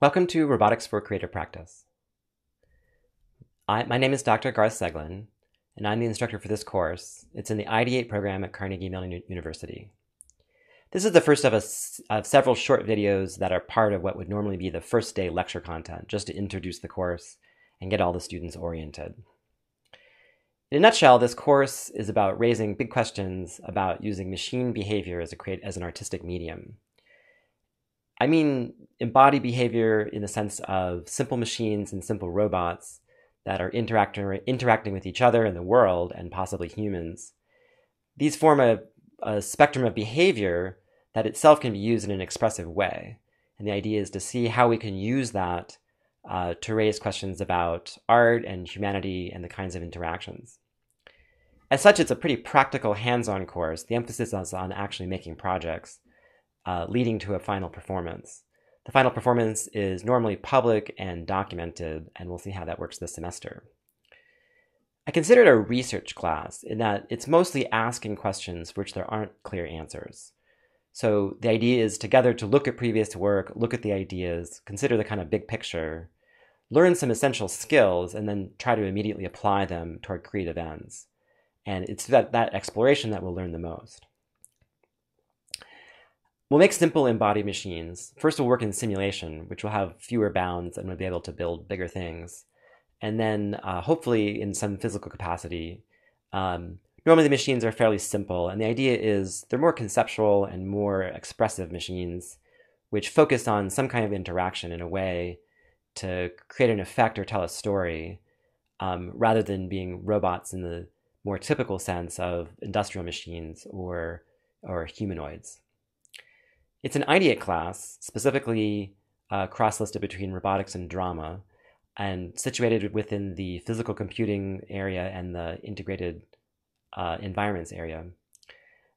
Welcome to Robotics for Creative Practice. I, my name is Dr. Garth Zeglin, and I'm the instructor for this course. It's in the IDeATe program at Carnegie Mellon University. This is the first of, a, of several short videos that are part of what would normally be the first day lecture content, just to introduce the course and get all the students oriented. In a nutshell, this course is about raising big questions about using machine behavior as, a create, as an artistic medium. I mean embodied behavior in the sense of simple machines and simple robots that are interacting, interacting with each other in the world and possibly humans. These form a, a spectrum of behavior that itself can be used in an expressive way. And the idea is to see how we can use that uh, to raise questions about art and humanity and the kinds of interactions. As such, it's a pretty practical hands on course. The emphasis is on actually making projects uh, leading to a final performance. The final performance is normally public and documented, and we'll see how that works this semester. I consider it a research class in that it's mostly asking questions for which there aren't clear answers. So the idea is together to look at previous work, look at the ideas, consider the kind of big picture, learn some essential skills, and then try to immediately apply them toward creative ends. And it's that, that exploration that we'll learn the most. We'll make simple embodied machines. First, we'll work in simulation, which will have fewer bounds and we'll be able to build bigger things. And then, uh, hopefully, in some physical capacity. Um, normally, the machines are fairly simple, and the idea is they're more conceptual and more expressive machines, which focus on some kind of interaction in a way to create an effect or tell a story, um, rather than being robots in the more typical sense of industrial machines or or humanoids. It's an IDeATe class, specifically uh, cross-listed between robotics and drama, and situated within the physical computing area and the integrated uh, environments area.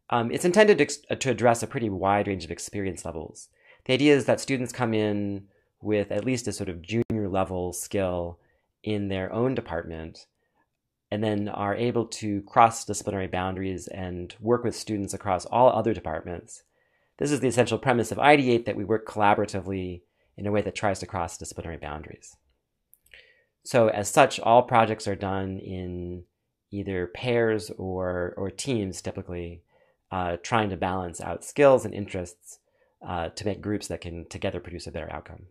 Um, it's intended to, to address a pretty wide range of experience levels. The idea is that students come in with at least a sort of junior level skill in their own department and then are able to cross disciplinary boundaries and work with students across all other departments this is the essential premise of IDeATe that we work collaboratively in a way that tries to cross disciplinary boundaries. So, as such, all projects are done in either pairs or, or teams, typically, uh, trying to balance out skills and interests uh, to make groups that can together produce a better outcome.